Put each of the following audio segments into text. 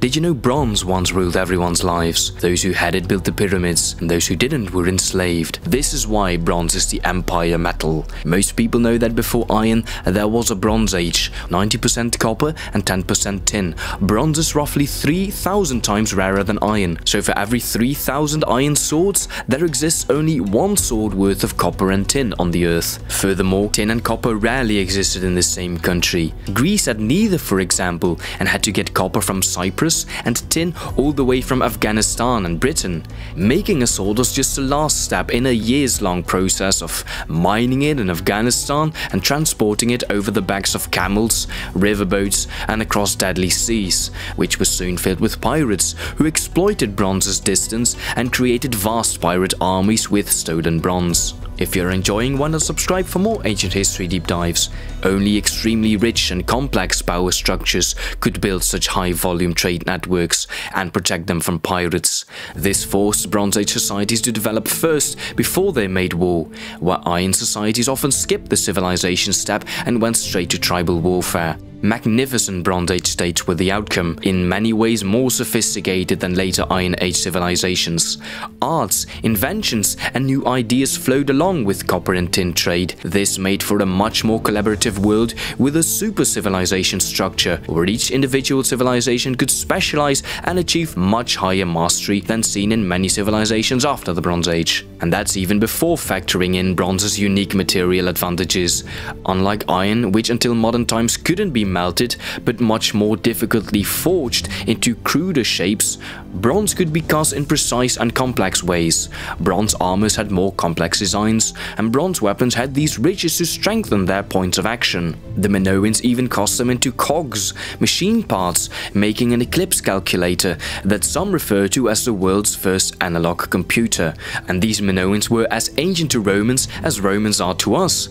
Did you know bronze once ruled everyone's lives? Those who had it built the pyramids, and those who didn't were enslaved. This is why bronze is the empire metal. Most people know that before iron, there was a bronze age, 90% copper and 10% tin. Bronze is roughly 3000 times rarer than iron, so for every 3000 iron swords, there exists only one sword worth of copper and tin on the earth. Furthermore, tin and copper rarely existed in the same country. Greece had neither for example, and had to get copper from Cyprus and tin all the way from Afghanistan and Britain. Making a sword was just the last step in a years-long process of mining it in Afghanistan and transporting it over the backs of camels, riverboats and across deadly seas, which was soon filled with pirates who exploited bronze's distance and created vast pirate armies with stolen bronze. If you're enjoying one, subscribe for more ancient history deep dives. Only extremely rich and complex power structures could build such high volume trade networks and protect them from pirates. This forced Bronze Age societies to develop first before they made war, where Iron societies often skipped the civilization step and went straight to tribal warfare. Magnificent Bronze Age states were the outcome, in many ways more sophisticated than later Iron Age civilizations. Arts, inventions, and new ideas flowed along with copper and tin trade. This made for a much more collaborative world with a super civilization structure, where each individual civilization could specialize and achieve much higher mastery than seen in many civilizations after the Bronze Age. And that's even before factoring in bronze's unique material advantages. Unlike iron, which until modern times couldn't be melted but much more difficultly forged into cruder shapes, bronze could be cast in precise and complex ways. Bronze armors had more complex designs, and bronze weapons had these ridges to strengthen their points of action. The Minoans even cast them into cogs, machine parts, making an eclipse calculator that some refer to as the world's first analog computer, and these Minoans were as ancient to Romans as Romans are to us.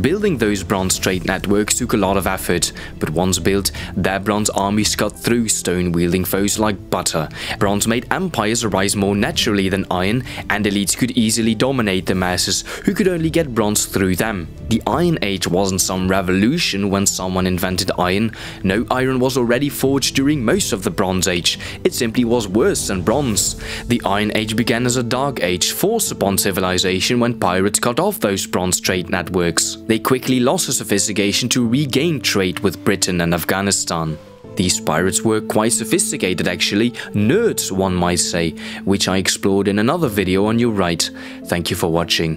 Building those bronze trade networks took a lot of effort, but once built, their bronze armies cut through stone-wielding foes like butter. Bronze made empires arise more naturally than iron, and elites could easily dominate the masses who could only get bronze through them. The Iron Age wasn't some revolution when someone invented iron. No iron was already forged during most of the Bronze Age. It simply was worse than bronze. The Iron Age began as a dark age forced upon civilization when pirates cut off those bronze trade networks. They quickly lost the sophistication to regain trade with Britain and Afghanistan. These pirates were quite sophisticated actually, nerds one might say, which I explored in another video on your right. Thank you for watching.